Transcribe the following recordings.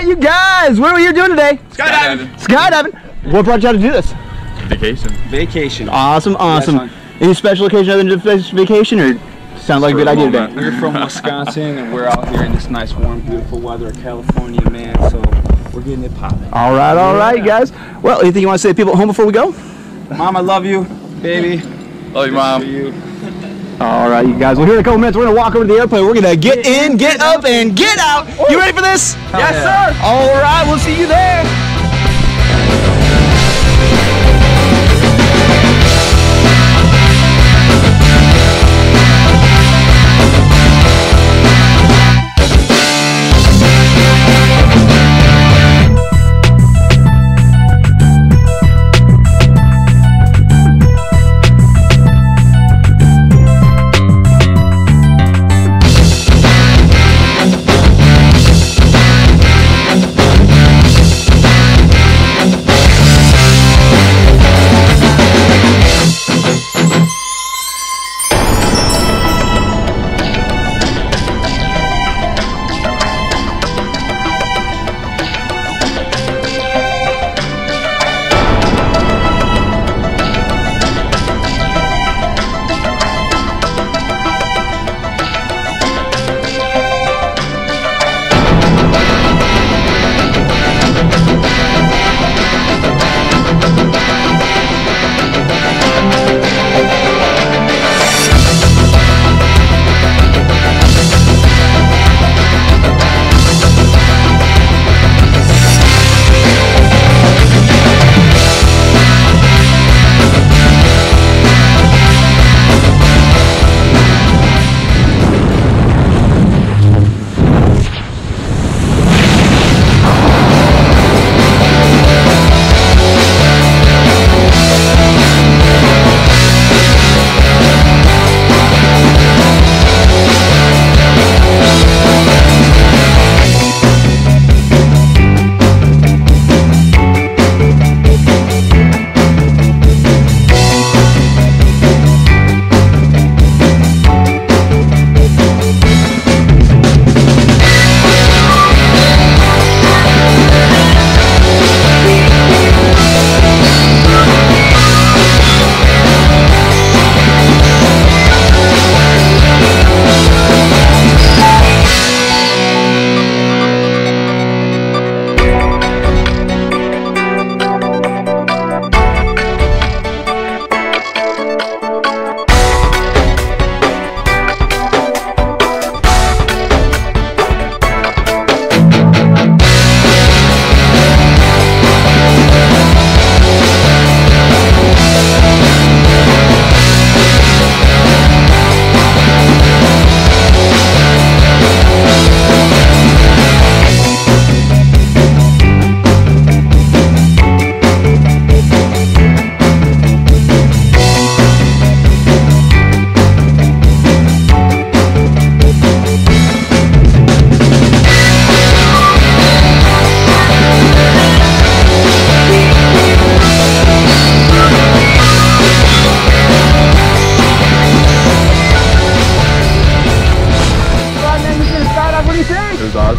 right, you guys, what are you doing today? Skydiving. Skydiving. What brought you out to do this? Vacation. Vacation. Awesome, awesome. son. Any special occasion other than just vacation, or sound like a good the idea moment. today? We're from Wisconsin and we're out here in this nice, warm, beautiful weather of California, man. So we're getting it popping. All right, all right, guys. Well, anything you want to say to people at home before we go? Mom, I love you, baby. Love you, mom. All right, you guys. Well, here in a couple minutes, we're gonna walk over to the airplane. We're gonna get in, get up, and get out. You ready for this? Yes, sir. All right, we'll see you there.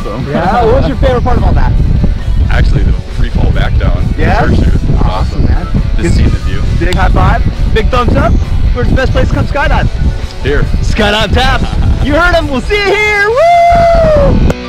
Awesome. Yeah, what's your favorite part of all that? Actually, the free fall back down. Yeah? Parachute. Awesome, man. Just seeing the view. Big high five, big thumbs up. Where's the best place to come skydive? Here. Skydive Taft. You heard him. We'll see you here. Woo!